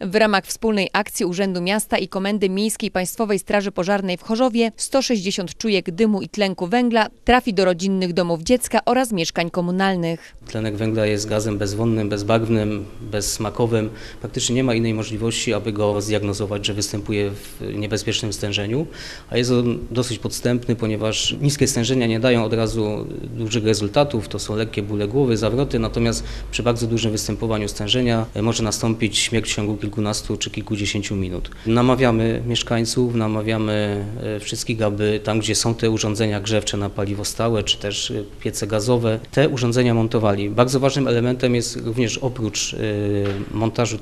W ramach wspólnej akcji Urzędu Miasta i Komendy Miejskiej Państwowej Straży Pożarnej w Chorzowie 160 czujek dymu i tlenku węgla trafi do rodzinnych domów dziecka oraz mieszkań komunalnych. Tlenek węgla jest gazem bezwonnym, bezbarwnym, bezsmakowym. Praktycznie nie ma innej możliwości, aby go zdiagnozować, że występuje w niebezpiecznym stężeniu, a jest on dosyć podstępny, ponieważ niskie stężenia nie dają od razu dużych rezultatów. To są lekkie bóle głowy, zawroty, natomiast przy bardzo dużym występowaniu stężenia może nastąpić śmierć w ciągu kilkunastu czy kilkudziesięciu minut. Namawiamy mieszkańców, namawiamy e, wszystkich, aby tam, gdzie są te urządzenia grzewcze na paliwo stałe, czy też e, piece gazowe, te urządzenia montowali. Bardzo ważnym elementem jest również oprócz e, montażu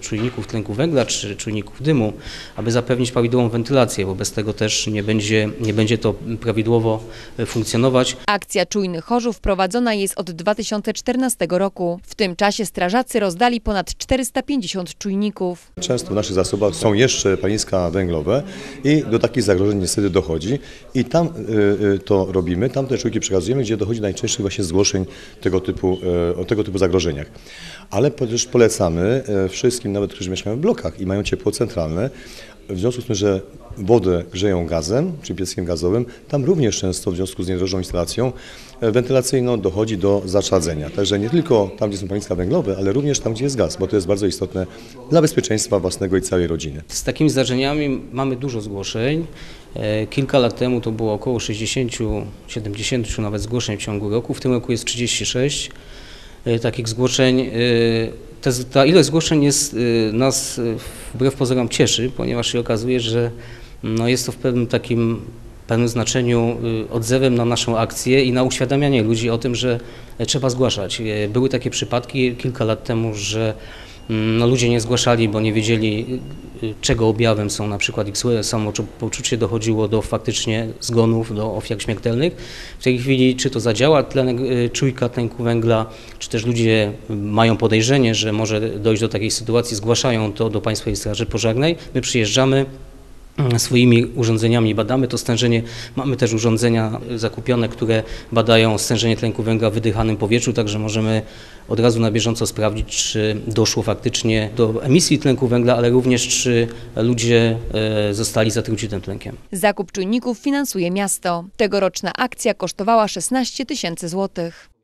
czujników tlenku węgla czy czujników dymu, aby zapewnić prawidłową wentylację, bo bez tego też nie będzie, nie będzie to prawidłowo funkcjonować. Akcja Czujny Chorzów prowadzona jest od 2014 roku. W tym czasie strażacy rozdali ponad 450 czujników. Często w naszych zasobach są jeszcze paliska węglowe i do takich zagrożeń niestety dochodzi. I tam y, y, to robimy, tam te czujki przekazujemy, gdzie dochodzi najczęściej właśnie zgłoszeń tego typu, y, o tego typu zagrożeniach. Ale też polecamy wszystkim, nawet którzy mieszkają w blokach i mają ciepło centralne, w związku z tym, że wodę grzeją gazem, czy pieckiem gazowym, tam również często w związku z niedrożną instalacją e, wentylacyjną dochodzi do zaczadzenia. Także nie tylko tam, gdzie są paliska węglowe, ale również tam, gdzie jest gaz, bo to jest bardzo istotne dla bezpieczeństwa własnego i całej rodziny. Z takimi zdarzeniami mamy dużo zgłoszeń. E, Kilka lat temu to było około 60, 70 nawet zgłoszeń w ciągu roku. W tym roku jest 36 e, takich zgłoszeń. Ta ilość zgłoszeń jest, nas wbrew pozorom cieszy, ponieważ się okazuje, że no jest to w pewnym takim pewnym znaczeniu y, odzewem na naszą akcję i na uświadamianie ludzi o tym, że e, trzeba zgłaszać. E, Były takie przypadki kilka lat temu, że mm, no, ludzie nie zgłaszali, bo nie wiedzieli, y, y, czego objawem są na przykład ich złe samopoczucie, dochodziło do faktycznie zgonów, do ofiar śmiertelnych. W tej chwili, czy to zadziała tlenek, czujka tlenku węgla, czy też ludzie mają podejrzenie, że może dojść do takiej sytuacji, zgłaszają to do Państwowej Straży Pożarnej. My przyjeżdżamy, swoimi urządzeniami badamy to stężenie. Mamy też urządzenia zakupione, które badają stężenie tlenku węgla w wydychanym powietrzu, także możemy od razu na bieżąco sprawdzić, czy doszło faktycznie do emisji tlenku węgla, ale również czy ludzie e, zostali zatruci tym tlenkiem. Zakup czujników finansuje miasto. Tegoroczna akcja kosztowała 16 tysięcy złotych.